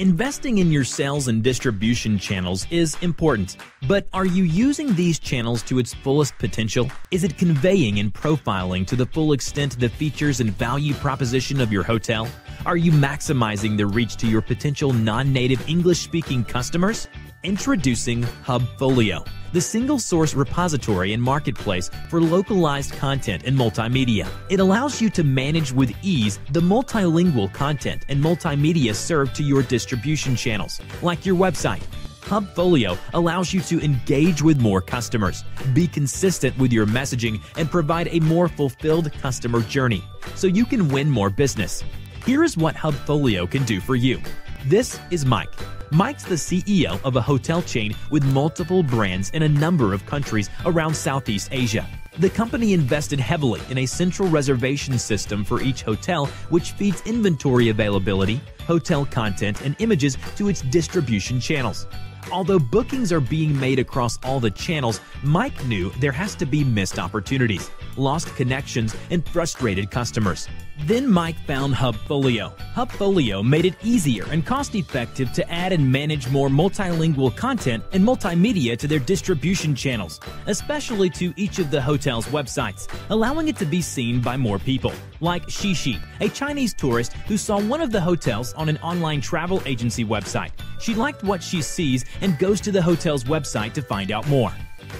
Investing in your sales and distribution channels is important, but are you using these channels to its fullest potential? Is it conveying and profiling to the full extent the features and value proposition of your hotel? Are you maximizing the reach to your potential non native English speaking customers? Introducing Hubfolio, the single source repository and marketplace for localized content and multimedia. It allows you to manage with ease the multilingual content and multimedia served to your distribution channels, like your website. Hubfolio allows you to engage with more customers, be consistent with your messaging, and provide a more fulfilled customer journey so you can win more business. Here is what Hubfolio can do for you. This is Mike. Mike's the CEO of a hotel chain with multiple brands in a number of countries around Southeast Asia. The company invested heavily in a central reservation system for each hotel, which feeds inventory availability, hotel content, and images to its distribution channels. Although bookings are being made across all the channels, Mike knew there has to be missed opportunities, lost connections, and frustrated customers. Then Mike found Hubfolio. Hubfolio made it easier and cost effective to add and manage more multilingual content and multimedia to their distribution channels, especially to each of the hotel's websites, allowing it to be seen by more people. Like Shishi, a Chinese tourist who saw one of the hotels on an online travel agency website. She liked what she sees and goes to the hotel's website to find out more.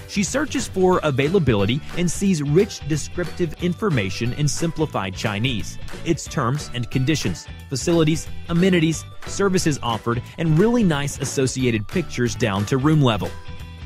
She searches for availability and sees rich descriptive information in simplified Chinese, its terms and conditions, facilities, amenities, services offered, and really nice associated pictures down to room level.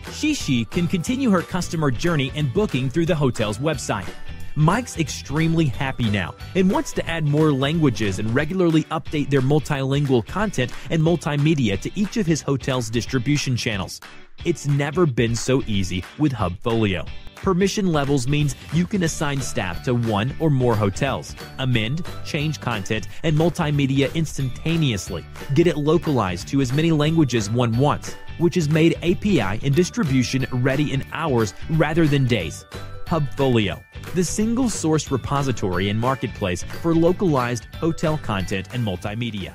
Shishi can continue her customer journey and booking through the hotel's website. Mike's extremely happy now and wants to add more languages and regularly update their multilingual content and multimedia to each of his hotel's distribution channels. It's never been so easy with Hubfolio. Permission levels means you can assign staff to one or more hotels, amend, change content, and multimedia instantaneously, get it localized to as many languages one wants, which is made API and distribution ready in hours rather than days. Hubfolio, the single source repository and marketplace for localized hotel content and multimedia.